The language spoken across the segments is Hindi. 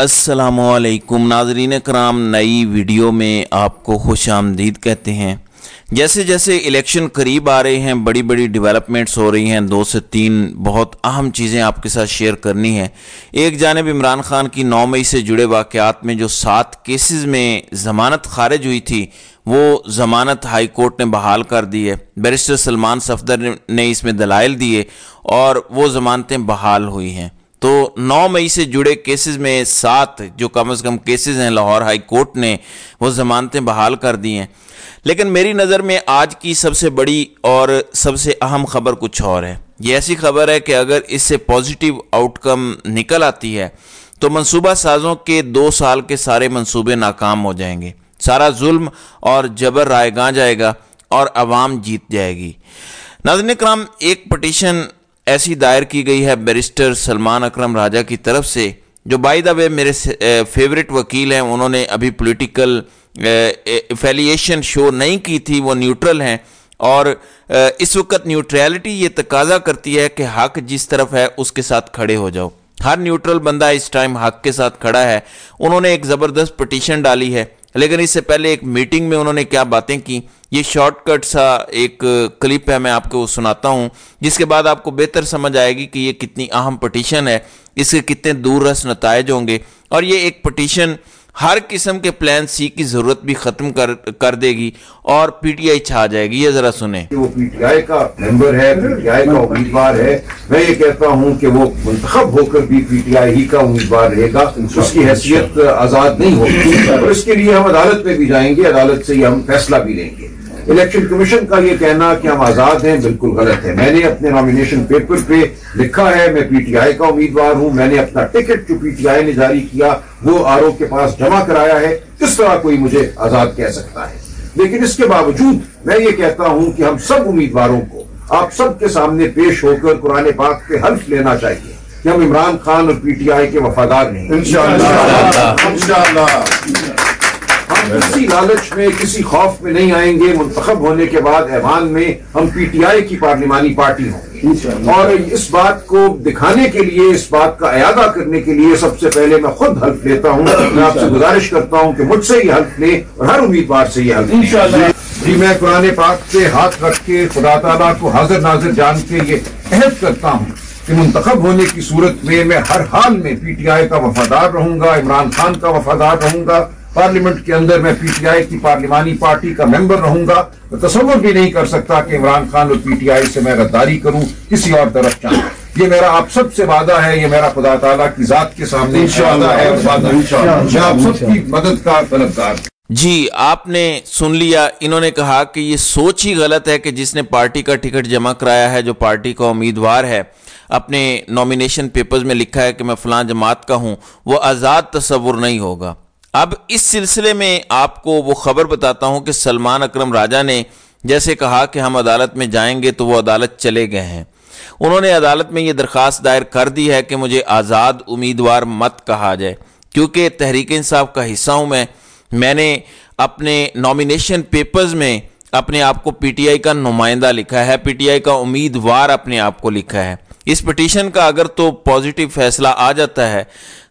असलकुम नाजरीन कराम नई वीडियो में आपको खुश आमदीद कहते हैं। जैसे जैसे इलेक्शन करीब आ रहे हैं, बड़ी बड़ी डेवलपमेंट्स हो रही हैं, दो से तीन बहुत अहम चीज़ें आपके साथ शेयर करनी है। एक जानब इमरान खान की नौ मई से जुड़े वाक़ात में जो सात केसेस में ज़मानत खारिज हुई थी, वो ज़मानत हाई कोर्ट ने बहाल कर दी है। बैरिस्टर सलमान सफदर ने इसमें दलाइल दिए और वो ज़मानतें बहाल हुई हैं। तो 9 मई से जुड़े केसेस में सात, जो कम अज़ कम केसेस हैं लाहौर हाई कोर्ट ने, वो ज़मानतें बहाल कर दी हैं। लेकिन मेरी नज़र में आज की सबसे बड़ी और सबसे अहम खबर कुछ और है। ये ऐसी खबर है कि अगर इससे पॉजिटिव आउटकम निकल आती है तो मनसूबा साजों के दो साल के सारे मनसूबे नाकाम हो जाएँगे। सारा जुल्म और जबर रायगा जाएगा और आवाम जीत जाएगी। नाजन कराम एक पटिशन ऐसी दायर की गई है बैरिस्टर सलमान अकरम राजा की तरफ़ से, जो बाई द वे मेरे फेवरेट वकील हैं, उन्होंने अभी पॉलिटिकल एफेलिएशन शो नहीं की थी, वो न्यूट्रल हैं, और इस वक्त न्यूट्रलिटी ये तकाजा करती है कि हक जिस तरफ़ है, उसके साथ खड़े हो जाओ। हर न्यूट्रल बंदा इस टाइम हक के साथ खड़ा है। उन्होंने एक ज़बरदस्त पटिशन डाली है। लेकिन इससे पहले एक मीटिंग में उन्होंने क्या बातें की? ये शॉर्टकट सा एक क्लिप है, मैं आपको सुनाता हूँ, जिसके बाद आपको बेहतर समझ आएगी कि ये कितनी अहम पटिशन है, इसके कितने दूर रस नतज होंगे। और ये एक पटिशन हर किस्म के प्लान सी की ज़रूरत भी खत्म कर कर देगी और पीटीआई छा जाएगी। ये जरा सुने। वो पीटीआई का मेंबर है पीटीआई का उम्मीदवार है। मैं ये कहता हूँ कि वो मुंतखब होकर भी पीटीआई ही का उम्मीदवार रहेगा। उसकी हैसियत आज़ाद नहीं होगी। और इसके लिए हम अदालत में भी जाएँगे। अदालत से ही हम फैसला भी लेंगे। इलेक्शन कमीशन का ये कहना कि हम आज़ाद हैं बिल्कुल गलत है। मैंने अपने नॉमिनेशन पेपर पे लिखा है मैं पीटीआई का उम्मीदवार हूँ मैंने अपना टिकट जो पीटीआई ने जारी किया वो आरोप के पास जमा कराया है। किस तरह कोई मुझे आज़ाद कह सकता है। लेकिन इसके बावजूद मैं ये कहता हूँ कि हम सब उम्मीदवारों को आप सबके सामने पेश होकर कुरान पाक पे हल्फ लेना चाहिए कि हम इमरान खान और पीटीआई के वफादार नहीं किसी लालच में किसी खौफ में नहीं आएँगे। मुंतखब होने के बाद ऐवान में हम पीटीआई की पार्लिमानी पार्टी होंगे। और इस बात को दिखाने के लिए इस बात का अयादा करने के लिए सबसे पहले मैं खुद हल्फ लेता हूँ। मैं आपसे गुजारिश करता हूँ कि मुझसे ये हल्फ ले और हर उम्मीदवार से ये हल्फ जी मैं कुरान पाक से हाथ रख के खुदा तला को हाजिर नाजिर जान के ये अहद करता हूँ कि मुंतखब होने की सूरत में मैं हर हाल में पीटीआई का वफादार रहूँगा इमरान खान का वफादार रहूँगा। पार्लियामेंट के अंदर मैं पीटीआई की पार्लिमानी पार्टी का मेंबर रहूँगा। मैं तस्वर भी नहीं कर सकता कि इमरान खान और पीटीआई से मैं गद्दारी करूँ किसी और तरफ़ जाऊँ। ये मेरा आप सबसे वादा है ये मेरा खुदा ताला की जात के सामने वादा है मैं आप सबकी मदद का तलबदार जी आपने सुन लिया इन्होंने कहा कि ये सोच ही गलत है कि जिसने पार्टी का टिकट जमा कराया है जो पार्टी का उम्मीदवार है अपने नॉमिनेशन पेपर्स में लिखा है कि मैं फलां जमात का हूँ वो आज़ाद तस्वुर नहीं होगा। अब इस सिलसिले में आपको वो खबर बताता हूँ कि सलमान अकरम राजा ने जैसे कहा कि हम अदालत में जाएँगे तो वो अदालत चले गए हैं। उन्होंने अदालत में ये दरख्वास्त दायर कर दी है कि मुझे आज़ाद उम्मीदवार मत कहा जाए, क्योंकि तहरीक इंसाफ का हिस्सा हूँ मैं। मैंने अपने नॉमिनेशन पेपर्स में अपने आप को पीटीआई का नुमाइंदा लिखा है पीटीआई का उम्मीदवार अपने आप को लिखा है। इस पटिशन का अगर तो पॉजिटिव फैसला आ जाता है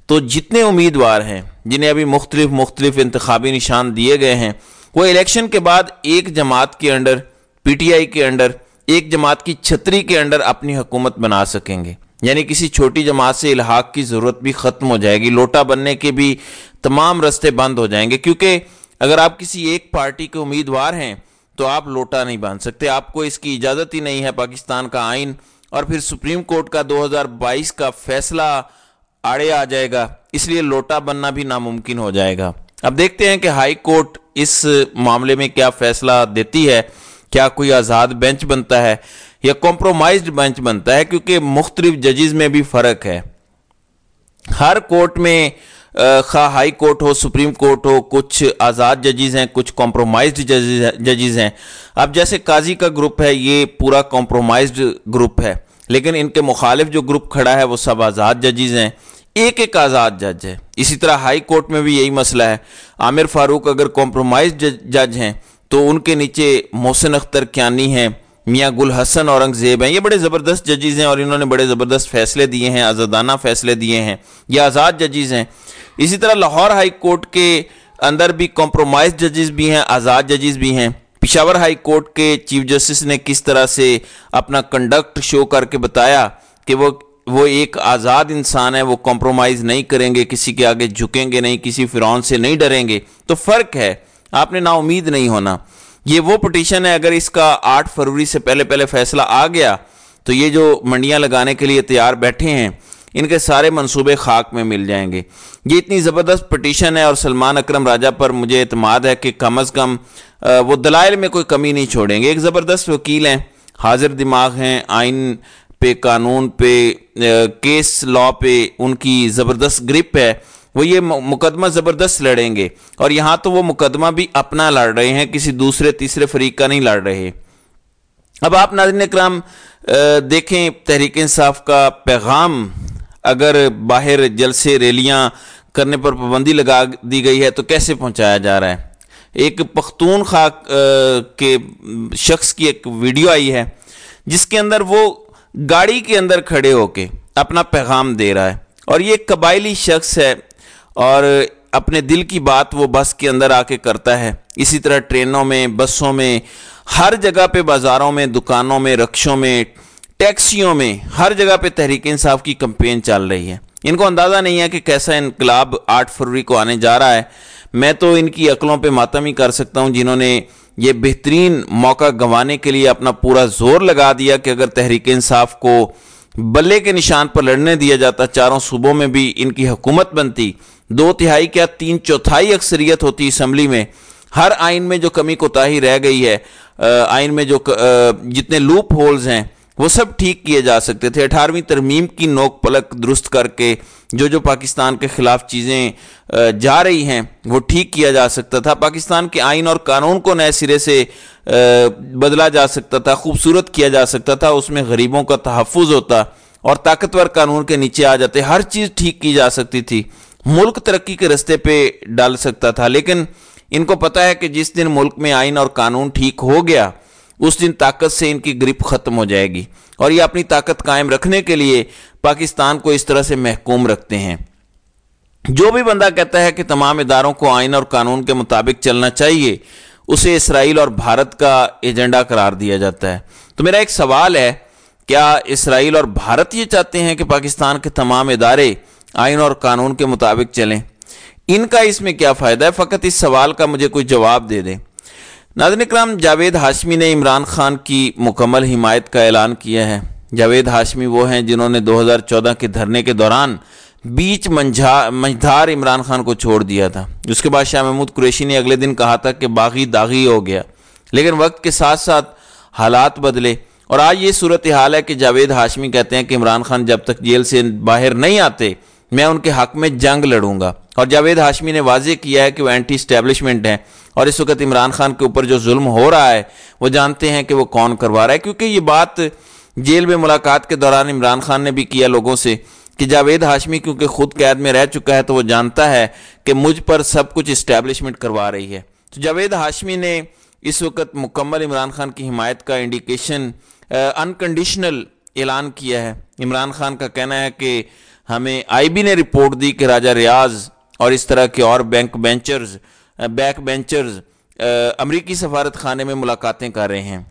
तो जितने उम्मीदवार हैं, जिन्हें अभी मुख्तलिफ़ मुख्तलिफ़ इंतबी निशान दिए गए हैं, वो इलेक्शन के बाद एक जमात के अंडर, पीटीआई के अंडर, एक जमात की छतरी के अंडर अपनी हुकूमत बना सकेंगे। यानी किसी छोटी जमात से इलाहाक की ज़रूरत भी ख़त्म हो जाएगी, लोटा बनने के भी तमाम रस्ते बंद हो जाएँगे। क्योंकि अगर आप किसी एक पार्टी के उम्मीदवार हैं तो आप लोटा नहीं बाँध सकते। आपको इसकी इजाज़त ही नहीं है पाकिस्तान का आइन और फिर सुप्रीम कोर्ट का 2022 का फैसला आड़े आ जाएगा। इसलिए लोटा बनना भी नामुमकिन हो जाएगा। अब देखते हैं कि हाई कोर्ट इस मामले में क्या फैसला देती है। क्या कोई आज़ाद बेंच बनता है या कॉम्प्रोमाइज बेंच बनता है? क्योंकि मुख्तलिफ़ जजेस में भी फ़र्क है। हर कोर्ट में खा हाई कोर्ट हो, सुप्रीम कोर्ट हो, कुछ आज़ाद जजेस हैं, कुछ कॉम्प्रोमाइज जजेस हैं अब जैसे काजी का ग्रुप है, ये पूरा कॉम्प्रोमाइज ग्रुप है। लेकिन इनके मुखालिफ जो ग्रुप खड़ा है, वो सब आज़ाद जजेज़ हैं। एक एक आज़ाद जज है। इसी तरह हाई कोर्ट में भी यही मसला है। आमिर फारूक अगर कॉम्प्रोमाइज जज हैं तो उनके नीचे मोहसिन अख्तर क्यानी हैं, मियाँ गुल हसन औरंगज़ेब हैं। ये बड़े ज़बरदस्त जजेज़ हैं और इन्होंने बड़े ज़बरदस्त फैसले दिए हैं, आज़ादाना फैसले दिए हैं। ये आज़ाद जजेज़ हैं। इसी तरह लाहौर हाई कोर्ट के अंदर भी कॉम्प्रोमाइज जजेज़ भी हैं, आज़ाद जजेस भी हैं। पिशावर हाई कोर्ट के चीफ जस्टिस ने किस तरह से अपना कंडक्ट शो करके बताया कि वो वो एक आज़ाद इंसान है, वो कॉम्प्रोमाइज़ नहीं करेंगे, किसी के आगे झुकेंगे नहीं, किसी फिरौन से नहीं डरेंगे तो फ़र्क है। आपने ना उम्मीद नहीं होना। ये वो पटिशन है, अगर इसका 8 फरवरी से पहले पहले फैसला आ गया तो ये जो मंडियाँ लगाने के लिए तैयार बैठे हैं इनके सारे मंसूबे खाक में मिल जाएँगे। ये इतनी ज़बरदस्त पटिशन है और सलमान अकरम राजा पर मुझे अतमाद है कि कम अज़ कम वो दलाइल में कोई कमी नहीं छोड़ेंगे। एक ज़बरदस्त वकील हैं, हाजिर दिमाग हैं, आइन पे, कानून पे केस लॉ पे उनकी ज़बरदस्त ग्रिप है। वो ये मुकदमा ज़बरदस्त लड़ेंगे और यहाँ तो वो मुकदमा भी अपना लड़ रहे हैं, किसी दूसरे, तीसरे फरीक का नहीं लड़ रहे। अब आप नाजरन कराम देखें तहरीक इंसाफ का पैगाम। अगर बाहर जलसे रैलियाँ करने पर पाबंदी लगा दी गई है तो कैसे पहुँचाया जा रहा है? एक पख्तून खाक के शख्स की एक वीडियो आई है, जिसके अंदर वो गाड़ी के अंदर खड़े होके अपना पैगाम दे रहा है। और ये कबायली शख्स है और अपने दिल की बात वो बस के अंदर आके करता है। इसी तरह ट्रेनों में, बसों में, हर जगह पे बाज़ारों में, दुकानों में, रक्षों में टैक्सियों में हर जगह पे तहरीक इंसाफ की कंपेन चल रही है। इनको अंदाज़ा नहीं है कि कैसा इनकलाब आठ फरवरी को आने जा रहा है। मैं तो इनकी अकलों पे मातम ही कर सकता हूँ, जिन्होंने ये बेहतरीन मौका गंवाने के लिए अपना पूरा ज़ोर लगा दिया कि अगर तहरीक इंसाफ को बल्ले के निशान पर लड़ने दिया जाता, चारों सूबों में भी इनकी हुकूमत बनती। दो तिहाई क्या तीन चौथाई अक्सरियत होती असम्बली में। हर आइन में जो कमी कोताही रह गई है आइन में जो जितने लूप होल्स हैं वो सब ठीक किए जा सकते थे। अठारहवीं तरमीम की नोक पलक दुरुस्त करके जो जो पाकिस्तान के ख़िलाफ़ चीज़ें जा रही हैं, वो ठीक किया जा सकता था। पाकिस्तान के आइन और कानून को नए सिरे से बदला जा सकता था, खूबसूरत किया जा सकता था। उसमें गरीबों का तहफ़ होता और ताकतवर कानून के नीचे आ जाते। हर चीज़ ठीक की जा सकती थी। मुल्क तरक्की के रस्ते पे डाल सकता था। लेकिन इनको पता है कि जिस दिन मुल्क में आइन और कानून ठीक हो गया उस दिन ताकत से इनकी ग्रिप खत्म हो जाएगी। और ये अपनी ताकत कायम रखने के लिए पाकिस्तान को इस तरह से महकूम रखते हैं। जो भी बंदा कहता है कि तमाम इदारों को आइन और कानून के मुताबिक चलना चाहिए, उसे इसराइल और भारत का एजेंडा करार दिया जाता है। तो मेरा एक सवाल है, क्या इसराइल और भारत ये चाहते हैं कि पाकिस्तान के तमाम इदारे आइन और कानून के मुताबिक चलें? इनका इसमें क्या फ़ायदा है? फ़कत इस सवाल का मुझे कोई जवाब दे दें। नाजन कराम जावेद हाशमी ने इमरान खान की मुकम्मल हिमायत का ऐलान किया है। जावेद हाशमी वो हैं जिन्होंने 2014 के धरने के दौरान बीच मंझा, मंझधार इमरान खान को छोड़ दिया था। उसके बाद शाह महमूद कुरैशी ने अगले दिन कहा था कि बागी दागी हो गया। लेकिन वक्त के साथ साथ हालात बदले और आज ये सूरत हाल है कि जावेद हाशमी कहते हैं कि इमरान खान जब तक जेल से बाहर नहीं आते, मैं उनके हक में जंग लड़ूँगा। और जावेद हाशमी ने वाजे किया है कि वो एंटी स्टैब्लिशमेंट हैं। और इस वक्त इमरान खान के ऊपर जो जुल्म हो रहा है, वो जानते हैं कि वो कौन करवा रहा है। क्योंकि ये बात जेल में मुलाकात के दौरान इमरान खान ने भी किया लोगों से कि जावेद हाशमी क्योंकि खुद कैद में रह चुका है तो वो जानता है कि मुझ पर सब कुछ इस्टेब्लिशमेंट करवा रही है। तो जावेद हाशमी ने इस वक्त मुकम्मल इमरान खान की हिमायत का इंडिकेशन अनकंडीशनल ऐलान किया है। इमरान खान का कहना है कि हमें आईबी ने रिपोर्ट दी कि राजा रियाज और इस तरह के और बैंक बेंचर्स बैक बेंचर्स अमरीकी सफारत खाने में मुलाकातें कर रहे हैं।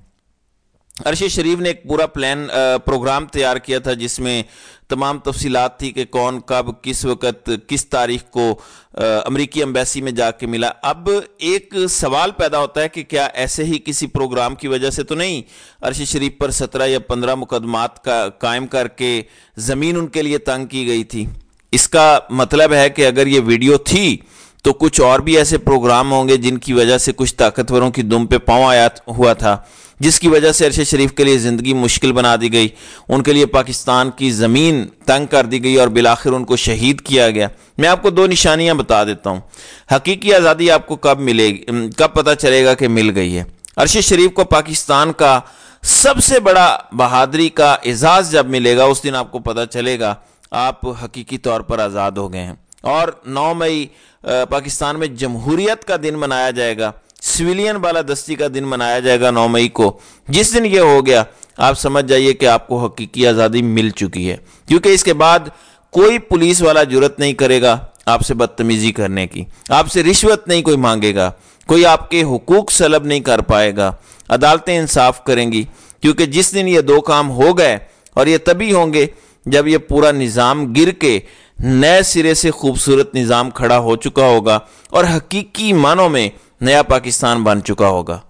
अरशद शरीफ ने एक पूरा प्लान प्रोग्राम तैयार किया था जिसमें तमाम तफसीलात थी कि कौन, कब, किस वक्त, किस तारीख को अमरीकी एम्बेसी में जाके मिला। अब एक सवाल पैदा होता है कि क्या ऐसे ही किसी प्रोग्राम की वजह से तो नहीं? अरशद शरीफ पर सत्रह या पंद्रह मुकदमात का, कायम करके ज़मीन उनके लिए तंग की गई थी। इसका मतलब है कि अगर ये वीडियो थी तो कुछ और भी ऐसे प्रोग्राम होंगे जिनकी वजह से कुछ ताकतवरों की दुम पे पाँव आया हुआ था, जिसकी वजह से अरशद शरीफ के लिए ज़िंदगी मुश्किल बना दी गई। उनके लिए पाकिस्तान की ज़मीन तंग कर दी गई और बिलाखिर उनको शहीद किया गया। मैं आपको दो निशानियाँ बता देता हूँ। हकीकी आज़ादी आपको कब मिलेगी? कब पता चलेगा कि मिल गई है? अरशद शरीफ को पाकिस्तान का सबसे बड़ा बहादरी का एजाज़ जब मिलेगा, उस दिन आपको पता चलेगा आप हकीकी तौर पर आज़ाद हो गए हैं। और 9 मई पाकिस्तान में जमहूरियत का दिन मनाया जाएगा, सिविलियन वाला दस्ती का दिन मनाया जाएगा 9 मई को। जिस दिन ये हो गया, आप समझ जाइए कि आपको हकीकी आज़ादी मिल चुकी है। क्योंकि इसके बाद कोई पुलिस वाला ज़रूरत नहीं करेगा आपसे बदतमीजी करने की। आपसे रिश्वत नहीं कोई मांगेगा। कोई आपके हुकूक सलब नहीं कर पाएगा। अदालतें इंसाफ करेंगी। क्योंकि जिस दिन ये दो काम हो गए, और ये तभी होंगे जब ये पूरा निज़ाम गिर के नए सिरे से खूबसूरत निज़ाम खड़ा हो चुका होगा और हकीकी मानों में नया पाकिस्तान बन चुका होगा।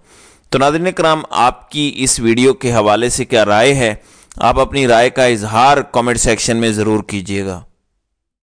तो नादिन कराम आपकी इस वीडियो के हवाले से क्या राय है? आप अपनी राय का इजहार कमेंट सेक्शन में ज़रूर कीजिएगा।